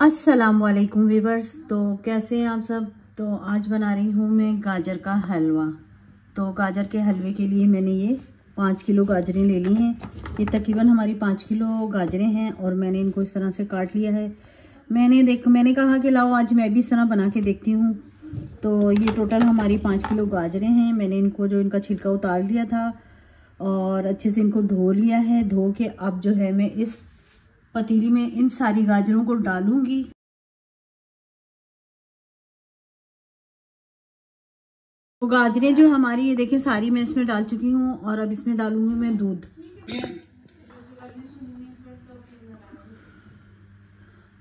अस्सलाम वालेकुम वीवर्स तो कैसे हैं आप सब? तो आज बना रही हूँ मैं गाजर का हलवा। तो गाजर के हलवे के लिए मैंने ये पाँच किलो गाजरें ले ली हैं। ये तकरीबन हमारी पाँच किलो गाजरें हैं और मैंने इनको इस तरह से काट लिया है। मैंने देख, मैंने कहा कि लाओ, आज मैं भी इस तरह बना के देखती हूँ। तो ये टोटल हमारी पाँच किलो गाजरें हैं। मैंने इनको, जो इनका छिलका उतार लिया था और अच्छे से इनको धो लिया है। धो के अब जो है मैं इस पतीली में इन सारी गाजरों को डालूँगी। तो गाजरें जो हमारी, ये देखिए सारी मैं इसमें डाल चुकी हूँ और अब इसमें डालूँगी मैं दूध।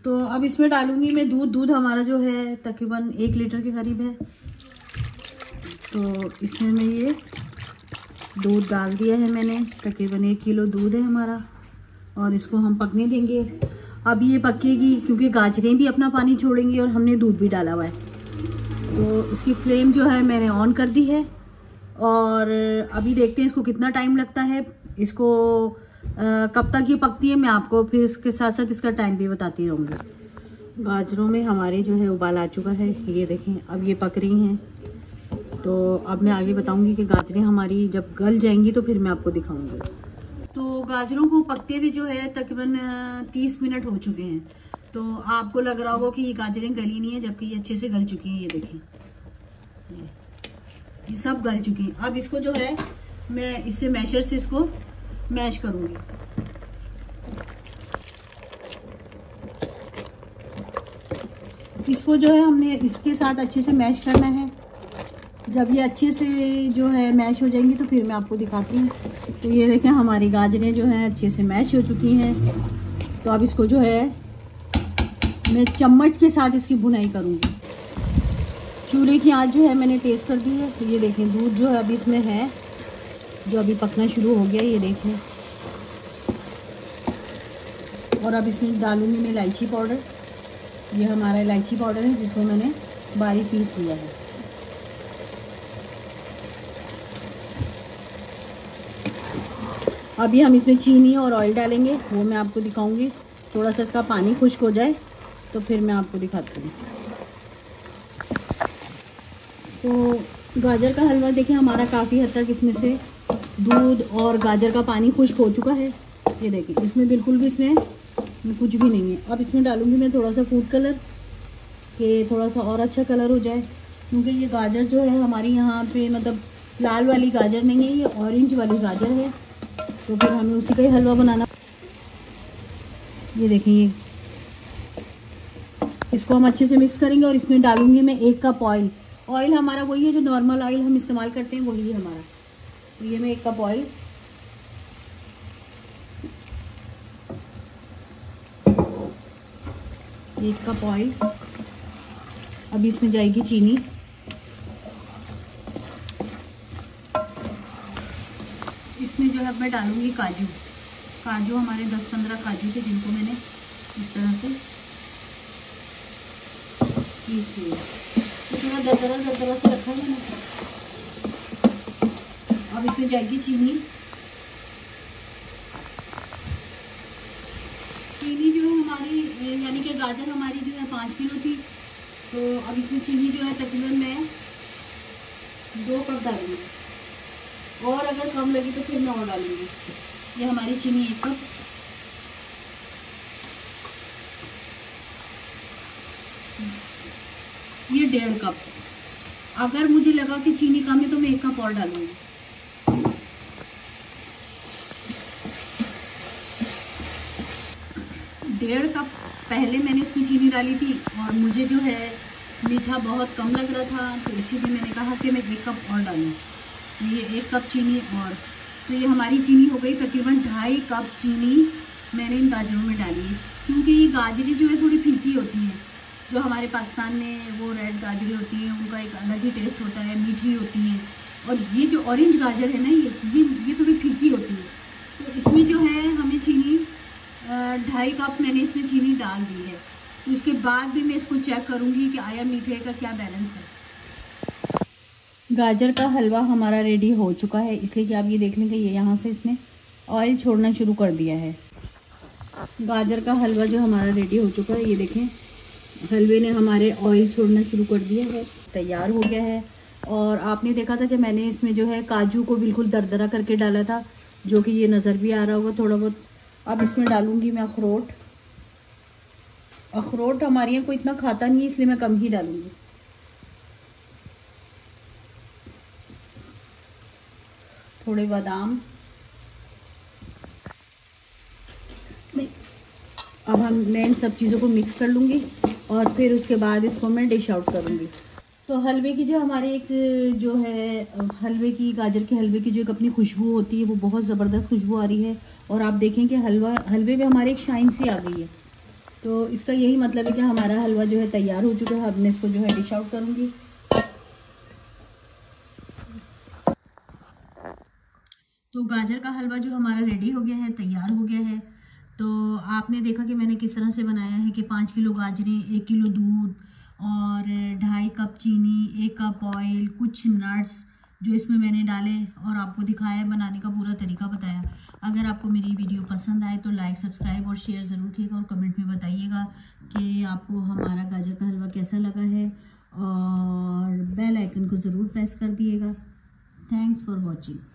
तो अब इसमें डालूँगी मैं दूध। दूध हमारा जो है तकरीबन एक लीटर के करीब है। तो इसमें मैं ये दूध डाल दिया है मैंने। तकरीबन एक किलो दूध है हमारा। और इसको हम पकने देंगे। अब ये पकेगी क्योंकि गाजरें भी अपना पानी छोड़ेंगी और हमने दूध भी डाला हुआ है। तो इसकी फ्लेम जो है मैंने ऑन कर दी है। और अभी देखते हैं इसको कितना टाइम लगता है। इसको आ, कब तक ये पकती है मैं आपको फिर इसके साथ साथ इसका टाइम भी बताती रहूँगी। गाजरों में हमारे जो है उबाल आ चुका है। ये देखें अब ये पक रही हैं। तो अब मैं आगे बताऊँगी कि गाजरें हमारी जब गल जाएँगी तो फिर मैं आपको दिखाऊँगी। गाजरों को पकते हुए जो है तकरीबन तीस मिनट हो चुके हैं। तो आपको लग रहा होगा कि ये गाजरें गली नहीं है, जबकि ये अच्छे से गल चुकी हैं, ये देखें। ये सब गल चुकी हैं। अब इसको जो है, मैं इससे मैशर से इसको मैश करूँगी। इसको जो है हमने इसके साथ अच्छे से मैश करना है। जब ये अच्छे से जो है मैश हो जाएँगी तो फिर मैं आपको दिखाती हूँ। तो ये देखें, हमारी गाजरें जो हैं अच्छे से मैश हो चुकी हैं। तो अब इसको जो है मैं चम्मच के साथ इसकी बुनाई करूँगी। चूल्हे की आँच जो है मैंने तेज़ कर दी है। तो ये देखें, दूध जो है अभी इसमें है, जो अभी पकना शुरू हो गया, ये देख। और अब इसमें डालूँगी मैं इलायची पाउडर। ये हमारा इलायची पाउडर है, जिसको मैंने बारीक पीस लिया है। अभी हम इसमें चीनी और ऑयल डालेंगे, वो मैं आपको दिखाऊँगी। थोड़ा सा इसका पानी खुश्क हो जाए तो फिर मैं आपको दिखाती हूँ। तो गाजर का हलवा देखिए, हमारा काफ़ी हद तक इसमें से दूध और गाजर का पानी खुश्क हो चुका है। ये देखिए, इसमें बिल्कुल भी इसमें कुछ भी नहीं है। अब इसमें डालूँगी मैं थोड़ा सा फ़ूड कलर कि थोड़ा सा और अच्छा कलर हो जाए। क्योंकि ये गाजर जो है, हमारी यहाँ पे मतलब लाल वाली गाजर नहीं है, ये ऑरेंज वाली गाजर है। तो फिर हमें उसी का ही हलवा बनाना। ये देखिए। इसको हम अच्छे से मिक्स करेंगे और इसमें डालूँगी मैं एक कप ऑयल ऑयल हमारा वही है जो नॉर्मल ऑयल हम इस्तेमाल करते हैं, वही है हमारा। तो ये मैं एक कप ऑयल एक कप ऑयल अभी इसमें जाएगी चीनी इसमें जो है मैं डालूँगी काजू। काजू, हमारे 10-15 काजू थे जिनको मैंने इस तरह से पीस लिया थोड़ा दरदरा दरदरा से रखा है मैंने। अब इसमें जाएगी चीनी। चीनी जो है हमारी, यानी कि गाजर हमारी जो है पाँच किलो थी। तो अब इसमें चीनी जो है तकरीबन मैं दो कप डालूँगी। और अगर कम लगी तो फिर मैं और डालूँगी। ये हमारी चीनी एक कप ये डेढ़ कप। अगर मुझे लगा कि चीनी कम है तो मैं एक कप और डालूँगी। डेढ़ कप। पहले मैंने इसमें चीनी डाली थी और मुझे जो है मीठा बहुत कम लग रहा था तो इसीलिए मैंने कहा कि मैं एक कप और डालूँ ये एक कप चीनी और तो ये हमारी चीनी हो गई तकरीबन ढाई कप चीनी मैंने इन गाजरों में डाली है। क्योंकि ये गाजरें जो है थोड़ी फीकी होती हैं। जो हमारे पाकिस्तान में वो रेड गाजरें होती हैं, उनका एक अलग ही टेस्ट होता है, मीठी होती हैं। और ये जो ऑरेंज गाजर है ना, ये ये ये थोड़ी फीकी होती है। तो इसमें जो है हमें चीनी ढाई कप मैंने इसमें चीनी डाल दी है। तो उसके बाद भी मैं इसको चेक करूँगी कि आया मीठे का क्या बैलेंस है। गाजर का हलवा हमारा रेडी हो चुका है, इसलिए कि आप ये देख लेंगे ये यहाँ से इसने ऑयल छोड़ना शुरू कर दिया है। गाजर का हलवा जो हमारा रेडी हो चुका है, ये देखें, हलवे ने हमारे ऑयल छोड़ना शुरू कर दिया है, तैयार हो गया है। और आपने देखा था कि मैंने इसमें जो है काजू को बिल्कुल दरदरा करके डाला था, जो कि ये नज़र भी आ रहा होगा थोड़ा बहुत। अब इसमें डालूँगी मैं अखरोट। अखरोट हमारे यहाँ कोई इतना खाता नहीं है, इसलिए मैं कम ही डालूँगी। थोड़े बादाम। अब हम मैं इन सब चीज़ों को मिक्स कर लूँगी और फिर उसके बाद इसको मैं डिश आउट करूँगी तो हलवे की जो हमारे एक, जो है, हलवे की, गाजर के हलवे की जो एक अपनी खुशबू होती है, वो बहुत ज़बरदस्त खुशबू आ रही है। और आप देखें कि हलवा, हलवे में हमारे एक शाइन सी आ गई है। तो इसका यही मतलब है कि हमारा हलवा जो है तैयार हो चुका है। अब मैं इसको जो है डिश आउट करूँगी। तो गाजर का हलवा जो हमारा रेडी हो गया है, तैयार हो गया है। तो आपने देखा कि मैंने किस तरह से बनाया है कि पाँच किलो गाजरें, एक किलो दूध और ढाई कप चीनी, एक कप ऑयल कुछ नट्स जो इसमें मैंने डाले और आपको दिखाया बनाने का पूरा तरीका बताया। अगर आपको मेरी वीडियो पसंद आए तो लाइक सब्सक्राइब और शेयर ज़रूर कीजिएगा और कमेंट में बताइएगा कि आपको हमारा गाजर का हलवा कैसा लगा है और बेल आइकन को ज़रूर प्रेस कर दिएगा थैंक्स फॉर वॉचिंग